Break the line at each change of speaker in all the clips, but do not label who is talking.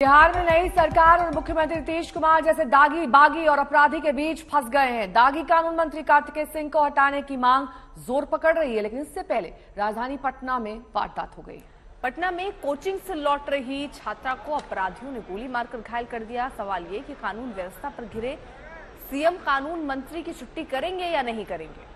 बिहार में नई सरकार और मुख्यमंत्री नीतीश कुमार जैसे दागी, बागी और अपराधी के बीच फंस गए हैं। दागी कानून मंत्री कार्तिकेय सिंह को हटाने की मांग ज़ोर पकड़ रही है, लेकिन इससे पहले राजधानी पटना में वारदात हो गई।
पटना में कोचिंग से लौट रही छात्रा को अपराधियों ने गोली मारकर घायल कर दिया। सवाल ये कि कानून व्यवस्था पर घिरे सीएम कानून मंत्री की छुट्टी करेंगे या नहीं करेंगे?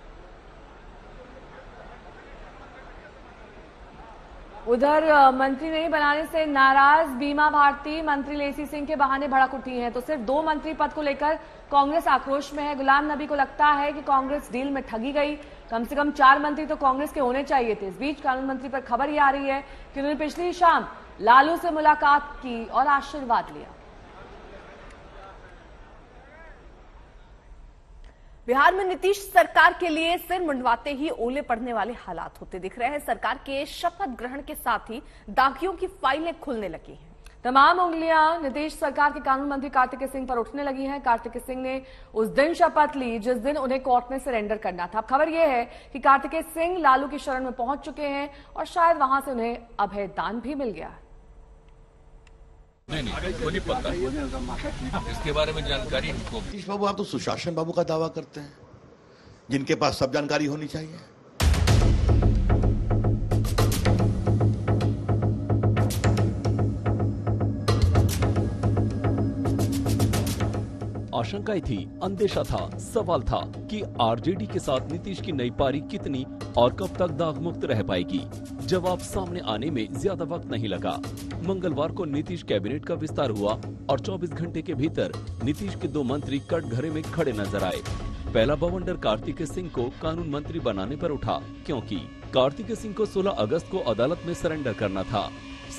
उधर मंत्री नहीं बनाने से नाराज़ बीमा भारती मंत्री लेसी सिंह के बहाने भड़क उठी हैं। तो सिर्फ़ दो मंत्री पद को लेकर कांग्रेस आक्रोश में है। गुलाम नबी को लगता है कि कांग्रेस डील में ठगी गई। कम से कम चार मंत्री तो कांग्रेस के होने चाहिए थे। इस बीच कानून मंत्री पर खबर ये आ रही है कि उन्होंने पिछली शाम लालू से मुलाकात की और आशीर्वाद लिया।
बिहार में नीतीश सरकार के लिए सिर मुंडवाते ही ओले पड़ने वाले हालात होते दिख रहे हैं। सरकार के शपथ ग्रहण के साथ ही दागियों की फाइलें खुलने लगी हैं।
तमाम उंगलियाँ नीतीश सरकार के कानून मंत्री कार्तिक सिंह पर उठने लगी हैं। कार्तिक सिंह ने उस दिन शपथ ली जिस दिन उन्हें कोर्ट में सरेंडर करना था। खबर यह है कि कार्तिक सिंह लालू की शरण में पहुँच चुके हैं और शायद वहाँ से उन्हें अभय दान भी मिल गया है।
नहीं नहीं वो नहीं पता। इसके बारे में जानकारी हमको
नीतीश बाबू आप तो सुशासन बाबू का दावा करते हैं। जिनके पास सब जानकारी होनी चाहिए।
आशंकाएँ थी अंदेशा था सवाल था कि आरजेडी के साथ नीतीश की नई पारी कितनी और कब तक दाग मुक्त रह पाएगी। जवाब सामने आने में ज़्यादा वक्त नहीं लगा। मंगलवार को नीतीश कैबिनेट का विस्तार हुआ और 24 घंटे के भीतर नीतीश के दो मंत्री कटघरे में खड़े नज़र आए। पहला बवंडर कार्तिक सिंह को कानून मंत्री बनाने पर उठा, क्योंकि कार्तिक सिंह को 16 अगस्त को अदालत में सरेंडर करना था।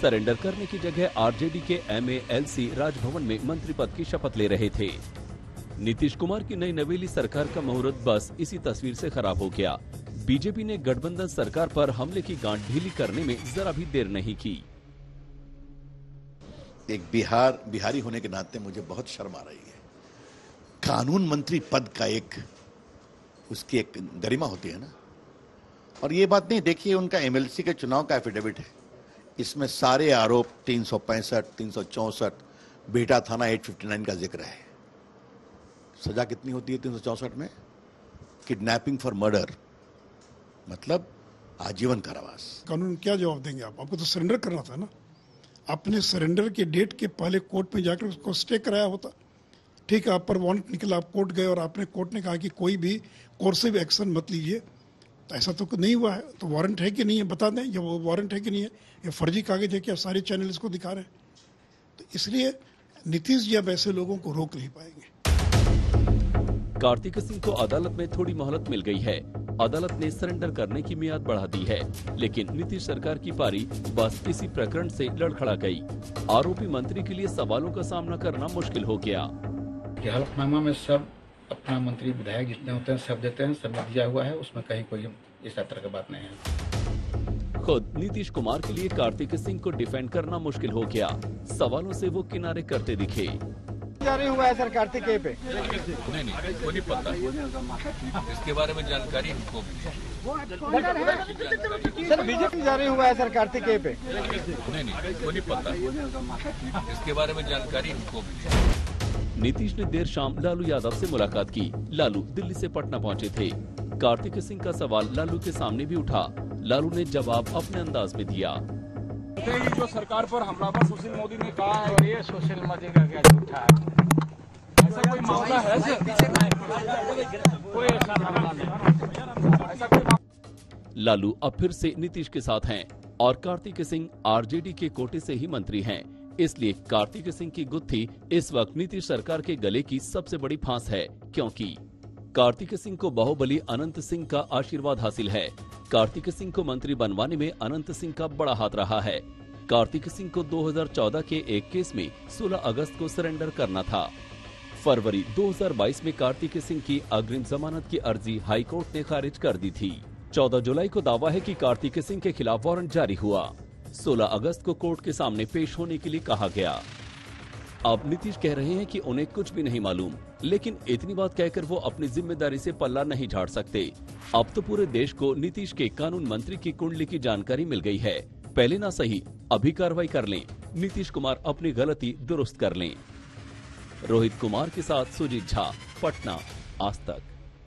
सरेंडर करने की जगह आरजेडी के एमएएलसी राजभवन में मंत्री पद की शपथ ले रहे थे। नीतीश कुमार की नई नवेली सरकार का मुहूर्त बस इसी तस्वीर से खराब हो गया। बीजेपी ने गठबंधन सरकार पर हमले की गांठ ढीली करने में जरा भी देर नहीं की।
एक बिहार, बिहारी होने के नाते मुझे बहुत शर्म आ रही है। कानून मंत्री पद का एक, उसकी एक गरिमा होती है ना। और ये बात नहीं, देखिए उनका एमएलसी के चुनाव का एफिडेविट है। इसमें सारे आरोप तीन सौ पैंसठ, तीन सौ चौसठ, बेटा थाना 859 का ज़िक्र है। सजा कितनी होती है तीन सौ चौसठ में? किडनैपिंग फॉर मर्डर मतलब आजीवन कारावास।
कानून क्या जवाब देंगे आप? आपको तो सरेंडर करना था ना? आपने सरेंडर के डेट के पहले कोर्ट में जाकर उसको स्टे कराया होता। ठीक है आप पर वारंट निकला आप कोर्ट गए और आपने कोर्ट ने कहा कि कोई भी कोर्सिव एक्शन मत लीजिए। तो ऐसा तो नहीं हुआ है। तो वारंट है कि नहीं है? बता दें ये वो वारंट है कि नहीं है? ये फर्जी कागज़ है कि आप सारे चैनल इसको दिखा रहे हैं? तो इसलिए नीतीश जी अब ऐसे लोगों को रोक नहीं पाएँगे।
कार्तिक सिंह को अदालत में थोड़ी मोहलत मिल गई है। अदालत ने सरेंडर करने की मियाद बढ़ा दी है लेकिन नीतीश सरकार की पारी बस इसी प्रकरण से लड़खड़ा गई। आरोपी मंत्री के लिए सवालों का सामना करना मुश्किल हो गया।
हलफनामा में सब अपना मंत्री विधायक जितने होते हैं सब देते हैं सब दिया हुआ है उसमें कहीं कोई इस तरह की बात नहीं है।
खुद नीतीश कुमार के लिए कार्तिक सिंह को डिफेंड करना मुश्किल हो गया। सवालों से वो किनारे करते दिखे।
जारी हुआ है सर कार्तिकेय पे।
नहीं नहीं वो नहीं पता। इसके बारे में जानकारी हमको
सर बीजेपी जारी हुआ है सर कार्तिकेय पे।
नहीं नहीं वो नहीं पता। इसके बारे में जानकारी हमको
नीतीश ने देर शाम लालू यादव से मुलाकात की। लालू दिल्ली से पटना पहुँचे थे। कार्तिक सिंह का सवाल लालू के सामने भी उठा। लालू ने जवाब अपने अंदाज में दिया।
जो सरकार पर हमलावर सुशील मोदी ने कहा है और ये सोशल मोदी का क्या झूठा है। ऐसा कोई मामला है? कोई ऐसा मामला नहीं
लालू अब फिर से नीतीश के साथ हैं और कार्तिक सिंह आरजेडी के कोटे से ही मंत्री हैं। इसलिए कार्तिक सिंह की गुत्थी इस वक्त नीतीश सरकार के गले की सबसे बड़ी फांस है, क्योंकि कार्तिक सिंह को बाहुबली अनंत सिंह का आशीर्वाद हासिल है। कार्तिक सिंह को मंत्री बनवाने में अनंत सिंह का बड़ा हाथ रहा है। कार्तिक सिंह को 2014 के एक केस में 16 अगस्त को सरेंडर करना था। फरवरी 2022 में कार्तिक सिंह की अग्रिम जमानत की अर्जी हाईकोर्ट ने खारिज कर दी थी। 14 जुलाई को दावा है कि कार्तिक सिंह के खिलाफ वारंट जारी हुआ। 16 अगस्त को कोर्ट के सामने पेश होने के लिए कहा गया। अब नीतीश कह रहे हैं कि उन्हें कुछ भी नहीं मालूम, लेकिन इतनी बात कहकर वो अपनी ज़िम्मेदारी से पल्ला नहीं झाड़ सकते। अब तो पूरे देश को नीतीश के कानून मंत्री की कुंडली की जानकारी मिल गई है। पहले ना सही, अभी कार्रवाई कर लें। नीतीश कुमार अपनी गलती दुरुस्त कर लें। रोहित कुमार के साथ सुजीत झा, पटना, आज तक।